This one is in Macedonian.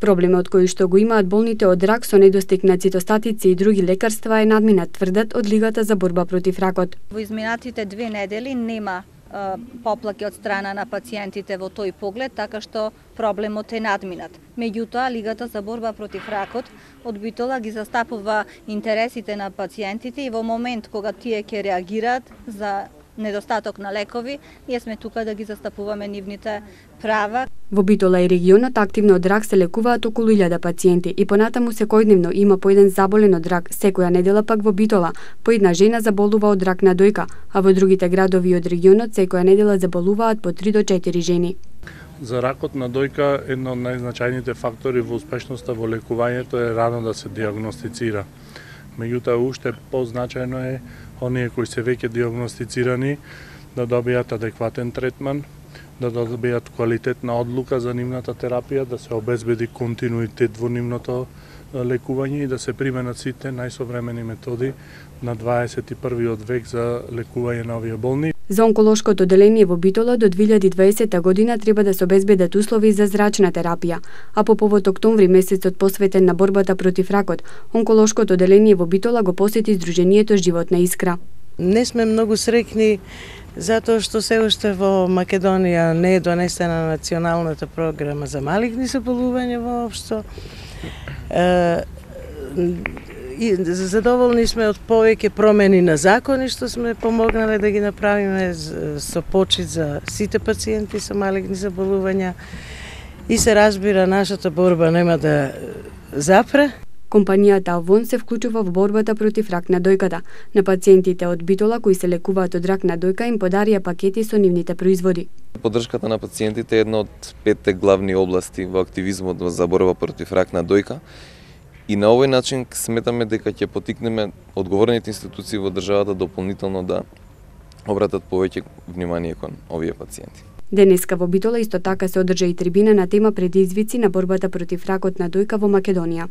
Проблемот кој што го имаат болните од рак со недостиг на цитостатици и други лекарства е надминат, тврдат од Лигата за борба против ракот. Во изминатите две недели нема поплаки од страна на пациентите во тој поглед, така што проблемот е надминат. Меѓутоа, Лигата за борба против ракот од Битола ги застапува интересите на пациентите и во момент кога тие ќе реагираат за недостаток на лекови, ние сме тука да ги застапуваме нивните права. Во Битола и регионот активно од рак се лекуваат околу 1000 пациенти и понатаму секојдневно има по еден заболен од рак, секоја недела пак во Битола по една жена заболува од рак на дојка, а во другите градови од регионот секоја недела заболуваат по 3 до 4 жени. За ракот на дојка едно од најзначајните фактори во успешноста во лекувањето е рано да се диагностицира. Меѓутоа уште позначајно е оние кои се веќе диагностицирани да добијат адекватен третман, да добијат квалитетна одлука за нивната терапија, да се обезбеди континуитет во нивното лекување и да се применат сите најсовремени методи на 21. век за лекување на овие болни. За онколошкото одделение во Битола до 2020 година треба да се обезбедат услови за зрачна терапија, а по повод октомври месецот посветен на борбата против ракот, онколошкото одделение во Битола го посети Сдруженијето Животна искра. Не сме многу срекни затоа што се уште во Македонија не е донесена националната програма за малигни заболувања воопшто. И задоволни сме од повеќе промени на закони што сме помогнале да ги направиме со почит за сите пациенти со малигни заболувања и се разбира нашата борба нема да запре. Компанијата Авон се вклучува во борбата против рак на дојката. На пациентите од Битола кои се лекуваат од рак на дојка им подарија пакети со нивните производи. Поддршката на пациентите е една од петте главни области во активизмот за борба против рак на дојка И на овој начин сметаме дека ќе потикнеме одговорните институции во државата дополнително да обратат повеќе внимание кон овие пациенти. Денеска во Битола исто така се одржа и трибина на тема предизвици на борбата против ракот на дојка во Македонија.